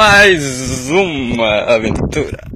Mais uma aventura.